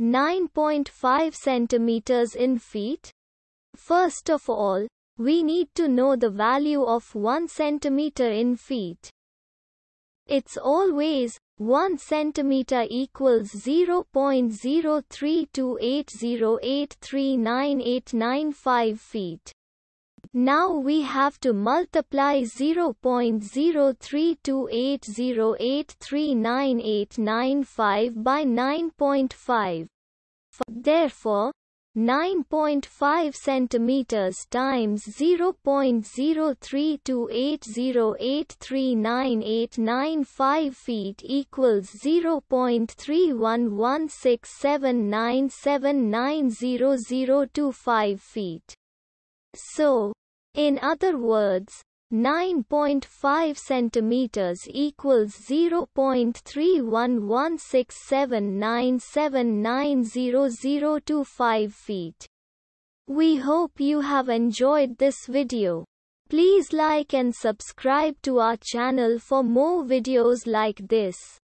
9.5 centimeters in feet? First of all, we need to know the value of 1 centimeter in feet. It's always 1 centimeter equals 0.03280839895 feet. Now we have to multiply 0.03280839895 by 9.5. Therefore, 9.5 centimeters times 0.03280839895 feet equals 0.311679790025 feet. So, in other words, 9.5 centimeters equals 0.311679790025 feet. We hope you have enjoyed this video. Please like and subscribe to our channel for more videos like this.